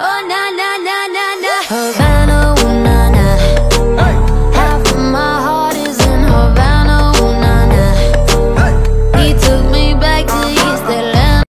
Oh na na na na na.